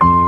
Bye.